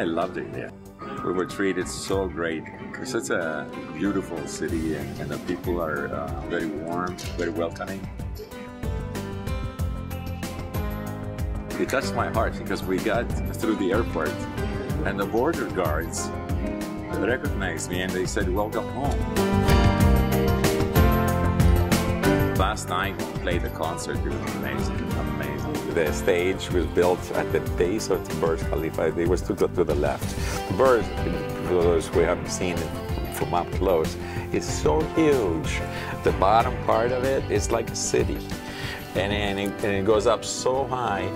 I loved it here. We were treated so great. It's such a beautiful city, and, and the people are uh, very warm, very welcoming. It touched my heart because we got through the airport, and the border guards recognized me and they said, "Welcome home." Last night we played the concert. It was amazing, amazing. The stage was built at the base of the Burj Khalifa. It was to to the left. The Burj, for those who haven't seen it from up close, is so huge. The bottom part of it is like a city. And, and, it, and it goes up so high.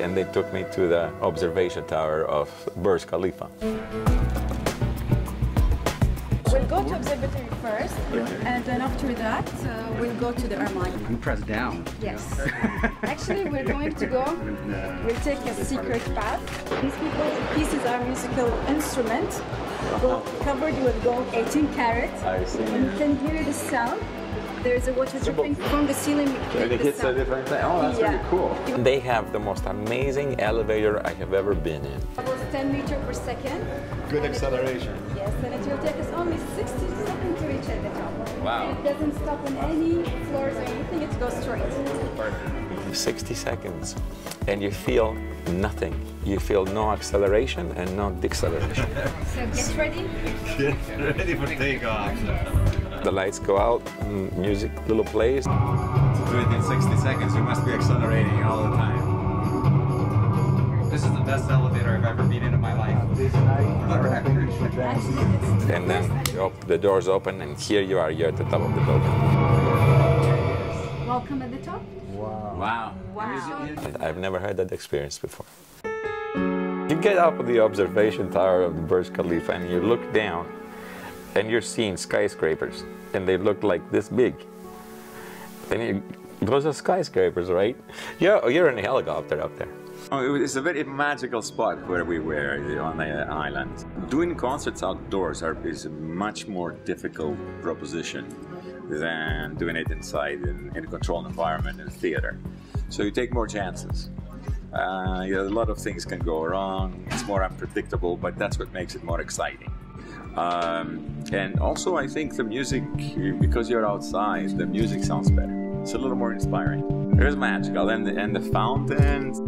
And they took me to the observation tower of Burj Khalifa. Go to observatory first, and then after that, uh, we'll go to the Armani. You press down. Yes. Actually, we're going to go. We'll take a secret path. These people, pieces are musical instruments, gold, covered with gold, 18 karat. I see. And you can hear the sound. There's a water dripping from the ceiling. And it hits a different thing. Oh, that's Yeah. really cool. They have the most amazing elevator I have ever been in. Travels 10 meters per second. Good And it acceleration. Yes, and it will take us only 60 seconds to reach at the top. Wow. And it doesn't stop on any floors or anything, it goes straight. Perfect. 60 seconds, and you feel nothing. You feel no acceleration and no deceleration. So get ready. Get ready for takeoff. The lights go out, music little plays. To do it in 60 seconds, you must be accelerating all the time. This is the best elevator I've ever been in in my life. For the record. Actually, it's And then op- the doors open, and here you are, you're at the top of the building. welcome at the top. Wow. Wow. I've never had that experience before. You get up on the observation tower of the Burj Khalifa and you look down and you're seeing skyscrapers and they look like this big. And you, those are skyscrapers, right? Yeah, you're in a helicopter up there. Oh, it's a very magical spot where we were on the island. Doing concerts outdoors are, is a much more difficult proposition than doing it inside in, in a controlled environment in a theater. So you take more chances. Uh, yeah, a lot of things can go wrong. It's more unpredictable, but that's what makes it more exciting. Um, and also, I think the music, because you're outside, the music sounds better. It's a little more inspiring. It was magical, and the, and the fountains.